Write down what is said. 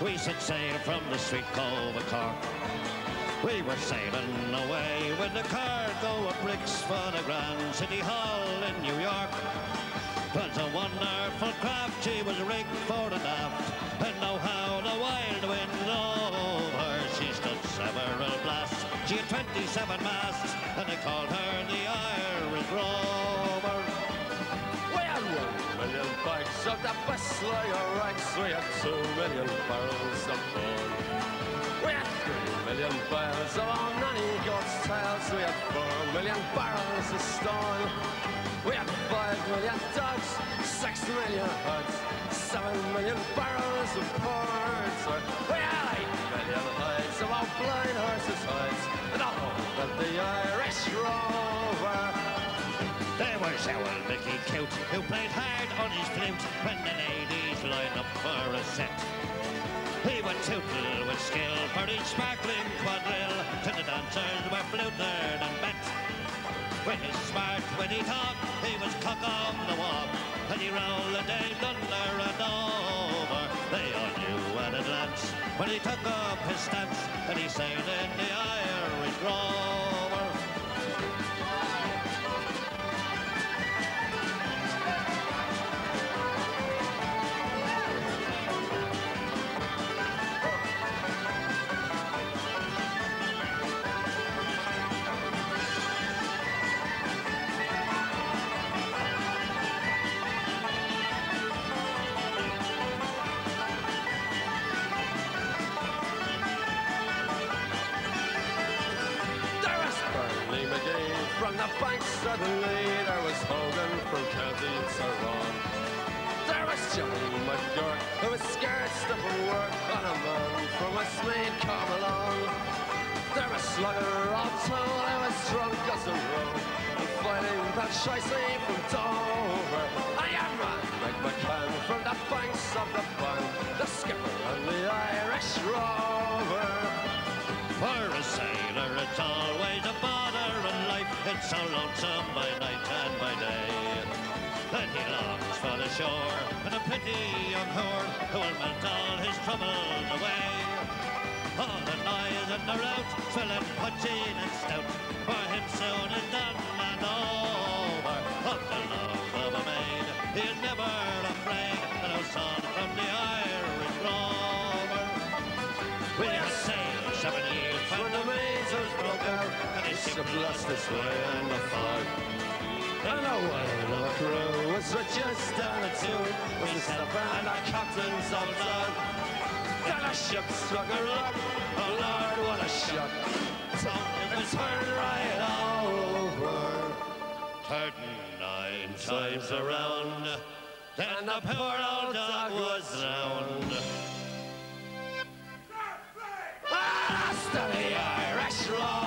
we set sail from the sweet cove of Cork. We were sailing away with the cargo of bricks for the Grand City Hall in New York. Twas a wonderful craft, she was rigged for the aft, and know how the wild wind over. She stood several blasts, she had 27 masts, and they called her lager rights. We had two million barrels of corn. We had three million bales of our nanny goat's tails. We had four million barrels of stone. We had five million dogs, six million huts, seven million barrels There was old Mickey Coote, who played hard on his flute when the ladies lined up for a set. He would tootle with skill for each sparkling quadrille till the dancers were fluted and bet. When he's smart, when he talked, he was cock on the walk, and he rolled the dame under and over. They all knew at a glance when he took up his stance, and he sailed in the Irish Rover. Banks suddenly. There was Hogan from County Tyrone. There was Johnny McGurk who was scared stiff of work on a man from Westmeath come along. There was Slugger O'Toole who was drunk as a road and fighting that shicey from Dover. I am Mike McCann from the banks of the Bann, the skipper lonesome by night and by day. Then he longs for the shore and a pretty young whore who will melt all his troubles away. All the noise and the rout, swilling, punching and stout, for him soon is done and over. Of the love of a maid, he is never afraid, and a oh, son from the Irish Rover. We have sailed seven years When the ship seemed lost its way in the fog. And whale of a crew was just down a two with the stepper and the captain's on top. Then the ship struck a rock. Oh Lord, what a shock! So it turned right over. Turning nine times around, then the poor old dog was drowned. Ah, the Irish roll.